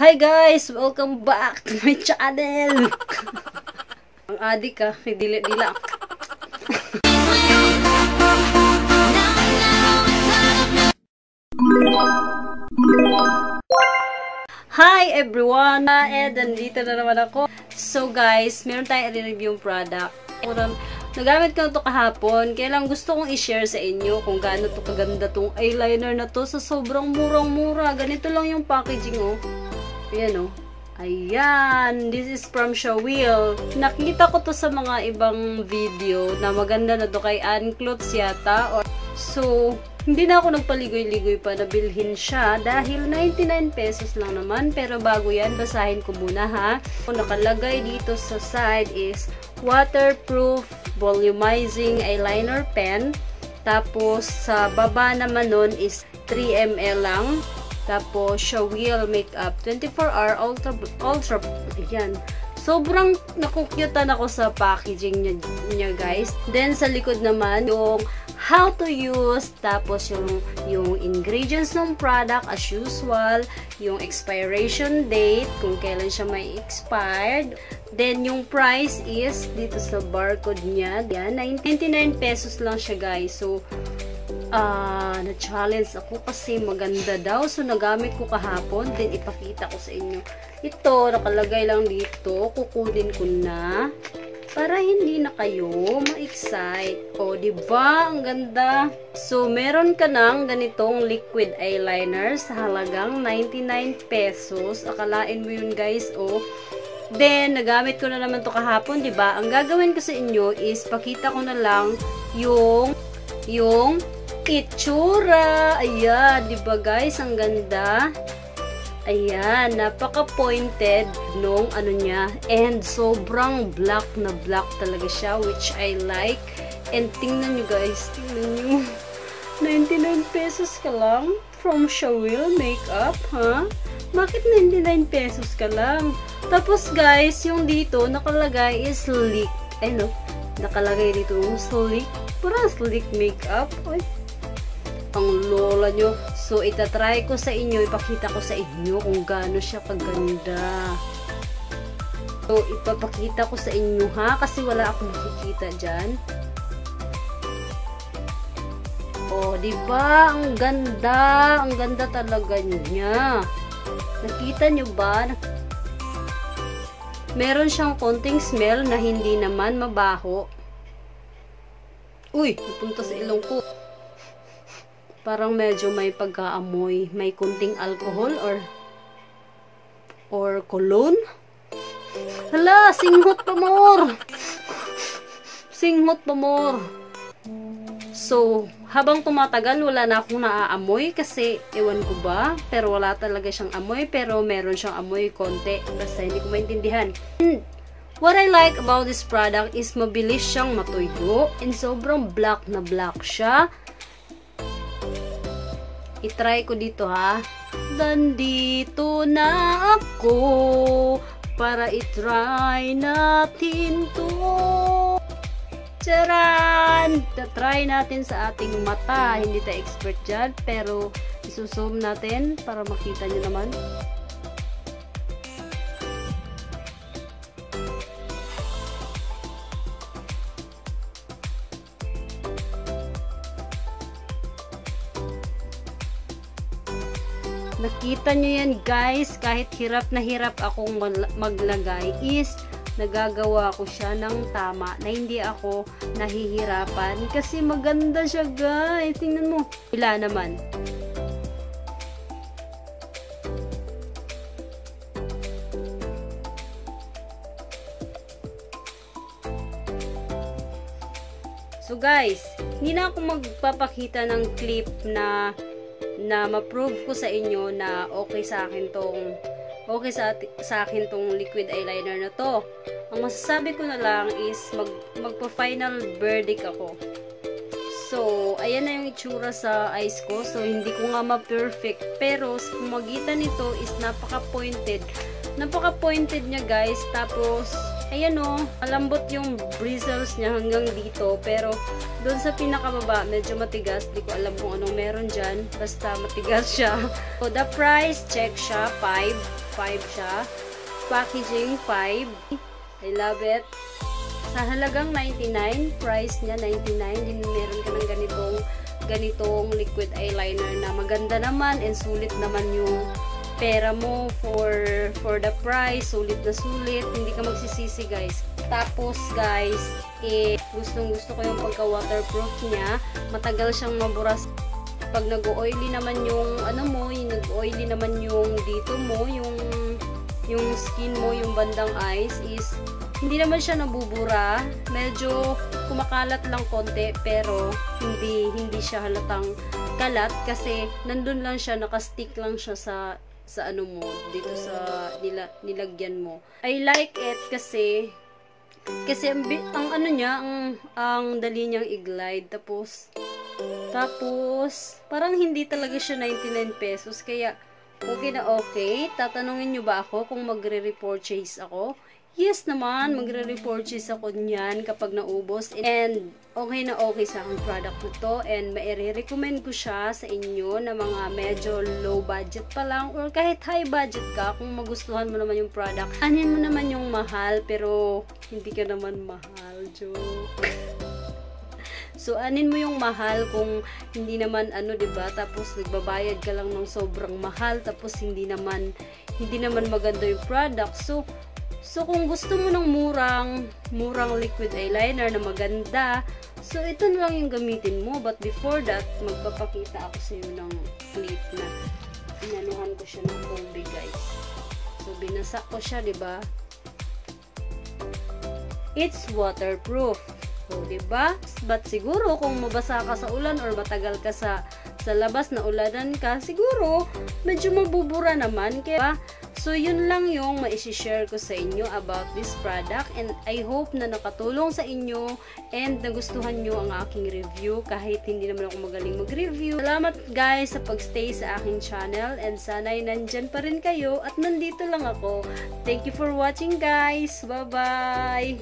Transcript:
Hi guys! Welcome back to my channel! Ang adik ka, dili-dila. Hi everyone! Ed, nandito na naman ako. So guys, meron tayong i-review yung product. Nagamit ko na ito kahapon. Kaya lang gusto kong i-share sa inyo kung gaano to kaganda tong eyeliner na to sa sobrang murang-mura. Ganito lang yung packaging oh. Ayan oh. Ayan, this is from Shawil. Nakita ko to sa mga ibang video na maganda na to kay Ann Clothes yata. Or, so, hindi na ako nagpaligoy-ligoy pa na bilhin siya dahil 99 pesos lang naman. Pero bago yan, basahin ko muna ha. Kung nakalagay dito sa side is waterproof volumizing eyeliner pen. Tapos sa baba naman nun is 3 ml lang. Tapos, Shawil Makeup 24-hour Ultra, Ultra, ayan. Sobrang nakukyutan ako sa packaging niya, niya, guys. Then, sa likod naman, yung how to use, tapos yung, yung ingredients ng product as usual, yung expiration date, kung kailan siya may expired. Then, yung price is, dito sa barcode niya, yan, 99 pesos lang siya, guys. So, uh, na-challenge ako kasi maganda daw. So, nagamit ko kahapon. Then, ipakita ko sa inyo. Ito, nakalagay lang dito. Kukunin ko na. Para hindi na kayo ma-excite. O, ba diba? Ang ganda. So, meron ka ng ganitong liquid eyeliner sa halagang 99 pesos. Akalain mo yun, guys. O, Then, nagamit ko na naman to kahapon, ba? Ang gagawin ko sa inyo is pakita ko na lang yung yung itsura. Ayan, di ba guys? Ang ganda. Ayan, napaka-pointed nung ano niya. And sobrang black na black talaga siya, which I like. And tingnan nyo guys, tingnan nyo. 99 pesos ka lang from Shawil Makeup, ha? Bakit 99 pesos ka lang? Tapos guys, yung dito nakalagay is sleek. Ay no, nakalagay dito sleek. Parang sleek makeup. Ay, ang lola nyo. So, itatry ko sa inyo, ipakita ko sa inyo kung gaano siya kaganda. So, ipapakita ko sa inyo ha, kasi wala akong makikita dyan. Oh, di ba? Ang ganda. Ang ganda talaga niya. Nakita nyo ba? Meron siyang konting smell na hindi naman mabaho. Uy, napunta sa ilong ko parang medyo may pagkaamoy, may kunting alcohol or or cologne. Hala, singhot pa more. Singhot pa more. So, habang tumatagal, wala na akong naaamoy kasi, ewan ko ba, pero wala talaga siyang amoy, pero meron siyang amoy konti. Basta hindi ko maintindihan. And, what I like about this product is mabilis siyang matuyo and sobrang black na black siya. I-try ko dito ha. Nandito na ako para i-try natin to. Charan! Ta-try natin sa ating mata. Hindi tayo expert dyan, pero isusum natin para makita nyo naman. Nakita nyo yan guys, kahit hirap na hirap akong maglagay is nagagawa ko siya ng tama na hindi ako nahihirapan kasi maganda siya guys. Tingnan mo. Ila naman. So guys, hindi na ako magpapakita ng clip na na ma-prove ko sa inyo na okay sa akin tong okay sa, sa akin tong liquid eyeliner na to. Ang masasabi ko na lang is mag, magpa-final verdict ako. So, ayan na yung itsura sa eyes ko. So, hindi ko nga ma-perfect. Pero, sa pumagitan nito is napaka-pointed. Napaka-pointed niya guys. Tapos, ayan o, malambot yung bristles niya hanggang dito. Pero, doon sa pinakababa, medyo matigas. Di ko alam kung anong meron dyan. Basta matigas siya. So, the price, check siya. 5. 5 siya. Packaging, 5. I love it. Sa halagang 99, price niya 99, din meron ka ng ganitong ganitong liquid eyeliner na maganda naman and sulit naman yung pera mo for for the price, sulit na sulit, hindi ka magsisisi guys. Tapos guys, eh, gustong gusto ko yung pagka waterproof niya, matagal siyang maburas pag nag-oily naman yung ano mo, yung nag-oily naman yung dito mo, yung yung skin mo, yung bandang eyes is hindi naman siya nabubura. Medyo kumakalat lang konti pero hindi hindi siya halatang kalat kasi nandun lang siya, nakastick lang siya sa sa ano mo, dito sa nila, nilagyan mo. I like it kasi kasi ang, ang ano niya, ang, ang dali niyang i-glide. Tapos, tapos, parang hindi talaga siya 99 pesos. Kaya, okay na okay. Tatanungin niyo ba ako kung magre-repurchase ako? Yes naman, magre-repurchase ako niyan kapag naubos. And okay na okay sa aking product na to. And maire-recommend ko siya sa inyo na mga medyo low budget pa lang or kahit high budget ka kung magustuhan mo naman yung product. Anin mo naman yung mahal pero hindi ka naman mahal. Joke. So, anin mo yung mahal kung hindi naman ano, 'di ba? Tapos nagbabayad ka lang ng sobrang mahal tapos hindi naman hindi naman maganda yung product. So, So, kung gusto mo ng murang, murang liquid eyeliner na maganda, so, ito na lang yung gamitin mo. But before that, magpapakita ako sa iyo ng clip na inanuhan ko siya ng tubig, guys. So, binasa ko siya, di ba? It's waterproof. So, di ba? But siguro, kung mabasa ka sa ulan or matagal ka sa sa labas na ulanan ka, siguro, medyo mabubura naman. Kaya, So, yun lang yung ma-share ko sa inyo about this product and I hope na nakatulong sa inyo and nagustuhan nyo ang aking review kahit hindi naman ako magaling mag-review. Salamat guys sa pagstay sa aking channel and sana'y nandyan pa rin kayo at nandito lang ako. Thank you for watching guys. Bye-bye!